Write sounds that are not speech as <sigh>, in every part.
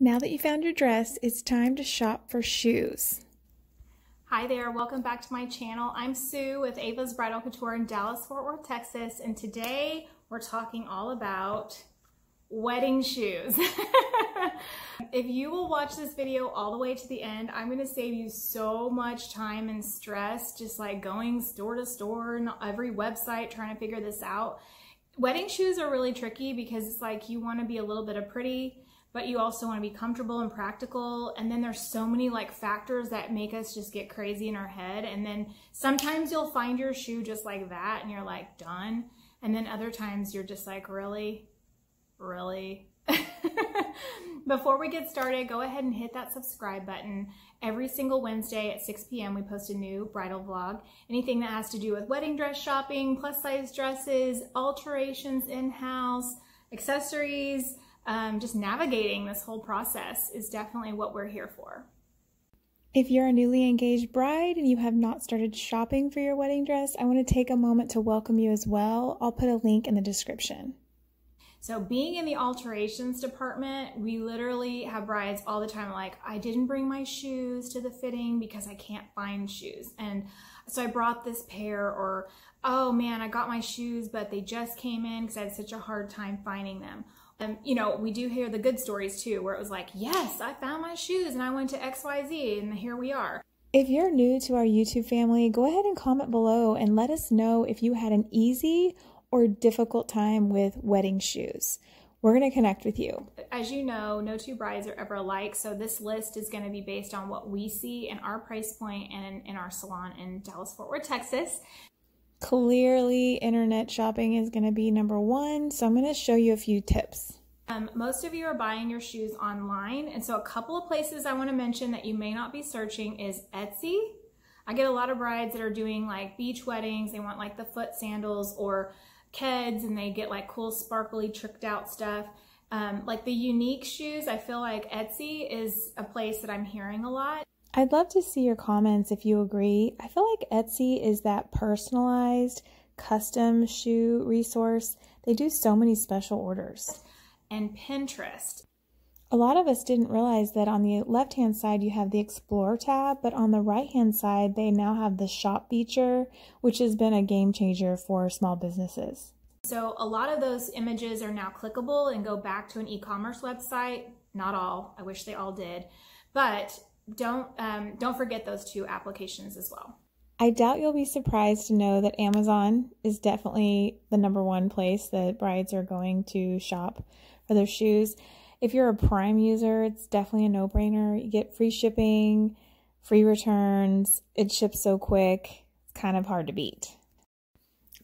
Now that you found your dress, it's time to shop for shoes. Hi there, welcome back to my channel. I'm Sue with Ava's Bridal Couture in Dallas, Fort Worth, Texas, and today we're talking all about wedding shoes. <laughs> if you will watch this video all the way to the end, I'm gonna save you so much time and stress just like going store to store and every website trying to figure this out. Wedding shoes are really tricky because it's like you wanna be a little bit of pretty, but you also want to be comfortable and practical. And then there's so many like factors that make us just get crazy in our head. And then sometimes you'll find your shoe just like that and you're like done. And then other times you're just like, really, really. <laughs> Before we get started, go ahead and hit that subscribe button. Every single Wednesday at 6 p.m. we post a new bridal vlog. Anything that has to do with wedding dress shopping, plus size dresses, alterations in-house, accessories, um, just navigating this whole process is definitely what we're here for. If you're a newly engaged bride and you have not started shopping for your wedding dress, I want to take a moment to welcome you as well. I'll put a link in the description. So, being in the alterations department, we literally have brides all the time like, I didn't bring my shoes to the fitting because I can't find shoes. And so I brought this pair, or oh man, I got my shoes, but they just came in because I had such a hard time finding them. And, you know, we do hear the good stories too, where it was like, yes, I found my shoes and I went to XYZ and here we are. If you're new to our YouTube family, go ahead and comment below and let us know if you had an easy or difficult time with wedding shoes. We're going to connect with you. As you know, no two brides are ever alike, so this list is going to be based on what we see in our price point and in, in our salon in Dallas, Fort Worth, Texas. Clearly, internet shopping is going to be number one, so I'm going to show you a few tips. Um, most of you are buying your shoes online, and so a couple of places I want to mention that you may not be searching is Etsy. I get a lot of brides that are doing like beach weddings, they want like the foot sandals or keds, and they get like cool, sparkly, tricked out stuff. Um, like the unique shoes, I feel like Etsy is a place that I'm hearing a lot. I'd love to see your comments if you agree. I feel like Etsy is that personalized custom shoe resource. They do so many special orders. And Pinterest. A lot of us didn't realize that on the left hand side you have the Explore tab, but on the right hand side they now have the Shop feature, which has been a game changer for small businesses. So a lot of those images are now clickable and go back to an e-commerce website. Not all, I wish they all did. But don't um, don't forget those two applications as well. I doubt you'll be surprised to know that Amazon is definitely the number one place that brides are going to shop for their shoes. If you're a Prime user, it's definitely a no-brainer. You get free shipping, free returns. It ships so quick. It's kind of hard to beat.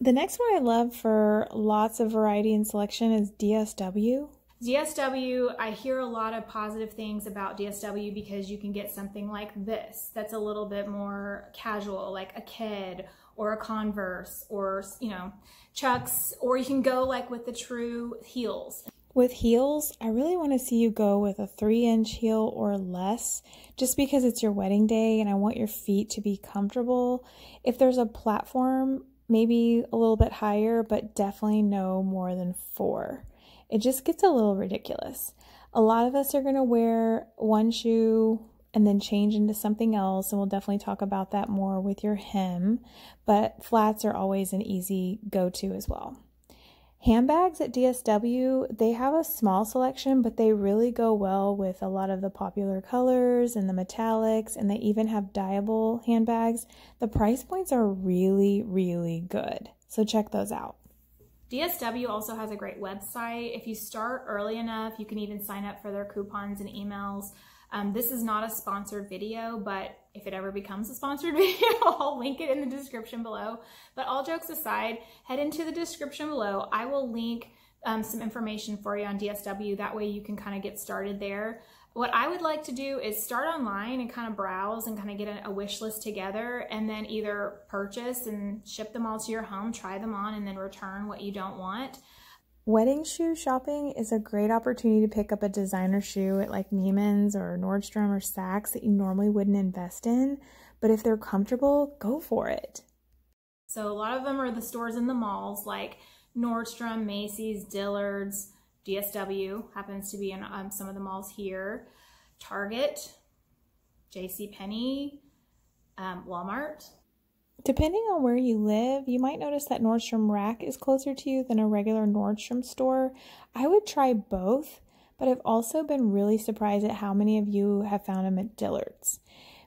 The next one I love for lots of variety and selection is DSW. DSW, I hear a lot of positive things about DSW because you can get something like this that's a little bit more casual, like a Ked or a Converse or, you know, Chucks, or you can go like with the true heels. With heels, I really want to see you go with a three inch heel or less just because it's your wedding day and I want your feet to be comfortable. If there's a platform, maybe a little bit higher, but definitely no more than four it just gets a little ridiculous. A lot of us are going to wear one shoe and then change into something else, and we'll definitely talk about that more with your hem, but flats are always an easy go to as well. Handbags at DSW, they have a small selection, but they really go well with a lot of the popular colors and the metallics, and they even have dyeable handbags. The price points are really, really good. So check those out. DSW also has a great website. If you start early enough, you can even sign up for their coupons and emails. Um, this is not a sponsored video, but if it ever becomes a sponsored <laughs> video, I'll link it in the description below. But all jokes aside, head into the description below. I will link um, some information for you on DSW. That way you can kind of get started there. What I would like to do is start online and kind of browse and kind of get a, wish list together and then either purchase and ship them all to your home, try them on, and then return what you don't want. Wedding shoe shopping is a great opportunity to pick up a designer shoe at like Neiman's or Nordstrom or Saks that you normally wouldn't invest in. But if they're comfortable, go for it. So a lot of them are the stores in the malls like Nordstrom, Macy's, Dillard's, DSW happens to be in um, some of the malls here, Target, J.C. Penney, um, Walmart. Depending on where you live, you might notice that Nordstrom Rack is closer to you than a regular Nordstrom store. I would try both, but I've also been really surprised at how many of you have found them at Dillard's.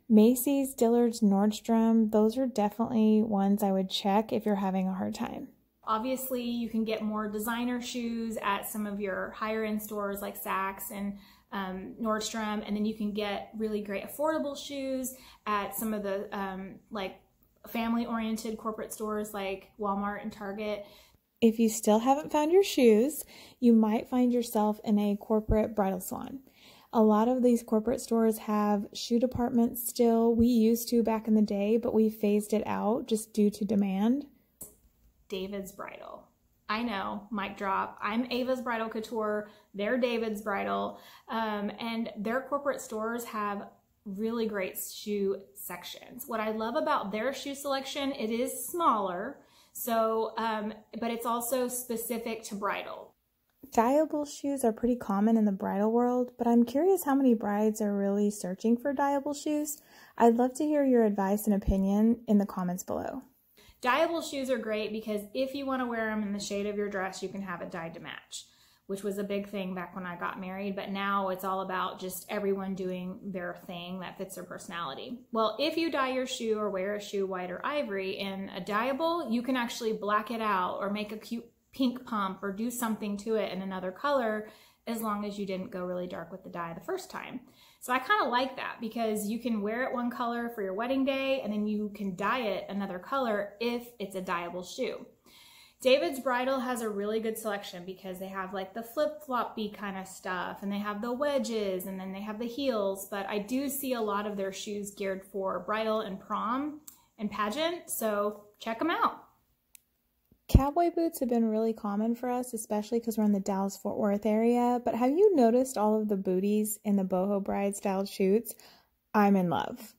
Macy's, Dillard's, Nordstrom, those are definitely ones I would check if you're having a hard time. Obviously, you can get more designer shoes at some of your higher end stores like Saks and um, Nordstrom, and then you can get really great affordable shoes at some of the um, like family oriented corporate stores like Walmart and Target. If you still haven't found your shoes, you might find yourself in a corporate bridal salon. A lot of these corporate stores have shoe departments still. We used to back in the day, but we phased it out just due to demand. David's Bridal. I know, mic drop. I'm Ava's Bridal Couture. They're David's Bridal. Um, and their corporate stores have really great shoe sections. What I love about their shoe selection, it is smaller. So, um, but it's also specific to bridal. Dyeable shoes are pretty common in the bridal world, but I'm curious how many brides are really searching for dyeable shoes. I'd love to hear your advice and opinion in the comments below. Dyeable shoes are great because if you want to wear them in the shade of your dress, you can have it dyed to match, which was a big thing back when I got married. But now it's all about just everyone doing their thing that fits their personality. Well, if you dye your shoe or wear a shoe white or ivory in a dyeable, you can actually black it out or make a cute pink pump or do something to it in another color as long as you didn't go really dark with the dye the first time. So I kind of like that because you can wear it one color for your wedding day and then you can dye it another color if it's a dyeable shoe. David's Bridal has a really good selection because they have like the flip-floppy kind of stuff and they have the wedges and then they have the heels, but I do see a lot of their shoes geared for bridal and prom and pageant, so check them out. Cowboy boots have been really common for us, especially because we're in the Dallas Fort Worth area. But have you noticed all of the booties in the boho bride styled shoots? I'm in love.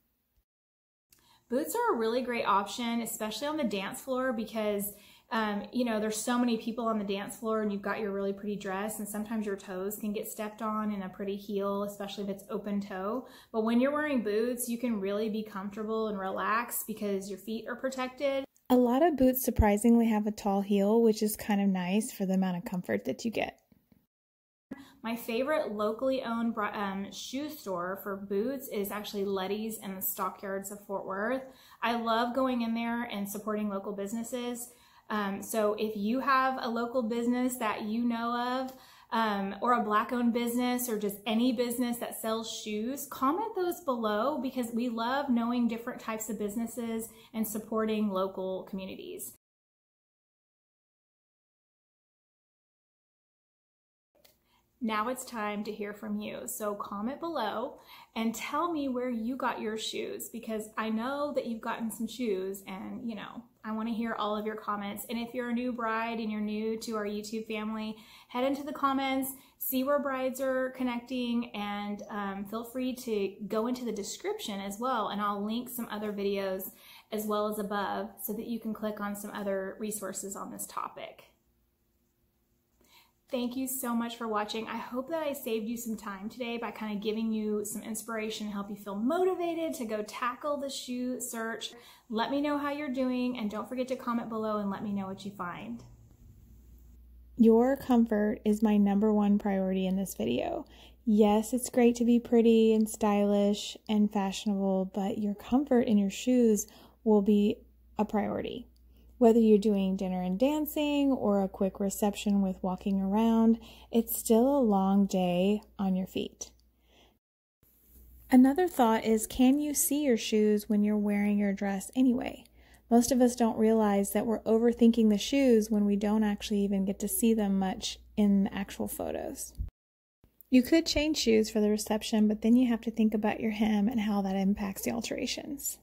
Boots are a really great option, especially on the dance floor because um, you know, there's so many people on the dance floor and you've got your really pretty dress and sometimes your toes can get stepped on in a pretty heel, especially if it's open toe. But when you're wearing boots, you can really be comfortable and relaxed because your feet are protected. A lot of boots surprisingly have a tall heel, which is kind of nice for the amount of comfort that you get. My favorite locally owned um, shoe store for boots is actually Leddy's in the Stockyards of Fort Worth. I love going in there and supporting local businesses. Um, so if you have a local business that you know of, um, or a black owned business or just any business that sells shoes, comment those below because we love knowing different types of businesses and supporting local communities. Now it's time to hear from you. So comment below and tell me where you got your shoes because I know that you've gotten some shoes and you know, I want to hear all of your comments. And if you're a new bride and you're new to our YouTube family, head into the comments, see where brides are connecting and um, feel free to go into the description as well. And I'll link some other videos as well as above so that you can click on some other resources on this topic. Thank you so much for watching. I hope that I saved you some time today by kind of giving you some inspiration to help you feel motivated to go tackle the shoe search. Let me know how you're doing and don't forget to comment below and let me know what you find. Your comfort is my number one priority in this video. Yes, it's great to be pretty and stylish and fashionable, but your comfort in your shoes will be a priority. Whether you're doing dinner and dancing or a quick reception with walking around, it's still a long day on your feet. Another thought is can you see your shoes when you're wearing your dress anyway? Most of us don't realize that we're overthinking the shoes when we don't actually even get to see them much in the actual photos. You could change shoes for the reception, but then you have to think about your hem and how that impacts the alterations.